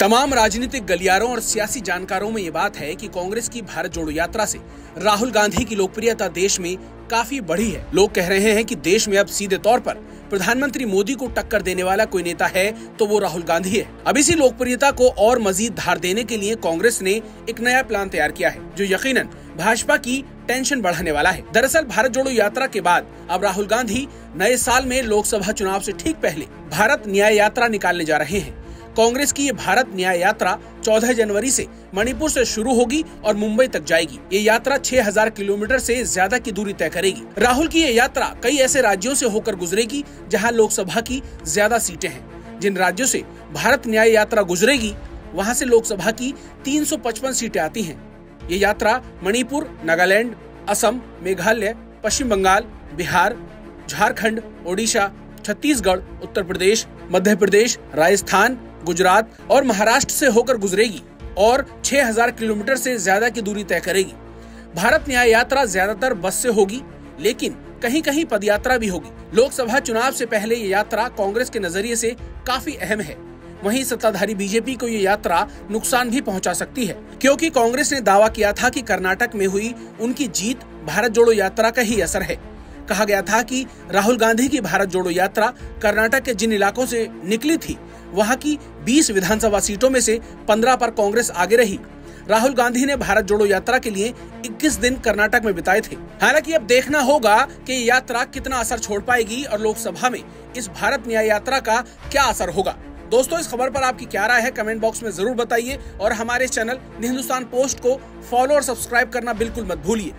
तमाम राजनीतिक गलियारों और सियासी जानकारों में ये बात है कि कांग्रेस की भारत जोड़ो यात्रा से राहुल गांधी की लोकप्रियता देश में काफ़ी बढ़ी है। लोग कह रहे हैं कि देश में अब सीधे तौर पर प्रधानमंत्री मोदी को टक्कर देने वाला कोई नेता है तो वो राहुल गांधी है। अब इसी लोकप्रियता को और मजीद धार देने के लिए कांग्रेस ने एक नया प्लान तैयार किया है, जो यकीनन भाजपा की टेंशन बढ़ाने वाला है। दरअसल भारत जोड़ो यात्रा के बाद अब राहुल गांधी नए साल में लोकसभा चुनाव से ठीक पहले भारत न्याय यात्रा निकालने जा रहे हैं। कांग्रेस की ये भारत न्याय यात्रा 14 जनवरी से मणिपुर से शुरू होगी और मुंबई तक जाएगी। ये यात्रा 6000 किलोमीटर से ज़्यादा की दूरी तय करेगी। राहुल की ये यात्रा कई ऐसे राज्यों से होकर गुजरेगी, जहाँ लोकसभा की ज़्यादा सीटें हैं। जिन राज्यों से भारत न्याय यात्रा गुजरेगी, वहाँ से लोकसभा की 355 सीटें आती हैं। ये यात्रा मणिपुर, नागालैंड, असम, मेघालय, पश्चिम बंगाल, बिहार, झारखंड, ओडिशा छत्तीसगढ़, उत्तर प्रदेश, मध्य प्रदेश, राजस्थान, गुजरात और महाराष्ट्र से होकर गुजरेगी और 6000 किलोमीटर से ज़्यादा की दूरी तय करेगी। भारत न्याय यात्रा ज़्यादातर बस से होगी, लेकिन कहीं कहीं पदयात्रा भी होगी। लोकसभा चुनाव से पहले ये यात्रा कांग्रेस के नज़रिए से काफ़ी अहम है। वहीं सत्ताधारी बीजेपी को ये यात्रा नुकसान भी पहुँचा सकती है, क्योंकि कांग्रेस ने दावा किया था कि कर्नाटक में हुई उनकी जीत भारत जोड़ो यात्रा का ही असर है। कहा गया था कि राहुल गांधी की भारत जोड़ो यात्रा कर्नाटक के जिन इलाकों से निकली थी, वहाँ की 20 विधानसभा सीटों में से 15 पर कांग्रेस आगे रही। राहुल गांधी ने भारत जोड़ो यात्रा के लिए 21 दिन कर्नाटक में बिताए थे। हालाँकि अब देखना होगा कि यात्रा कितना असर छोड़ पाएगी और लोकसभा में इस भारत न्याय यात्रा का क्या असर होगा। दोस्तों, इस खबर पर आपकी क्या राय है, कमेंट बॉक्स में ज़रूर बताइए और हमारे चैनल हिंदुस्तान पोस्ट को फॉलो और सब्सक्राइब करना बिल्कुल मत भूलिए।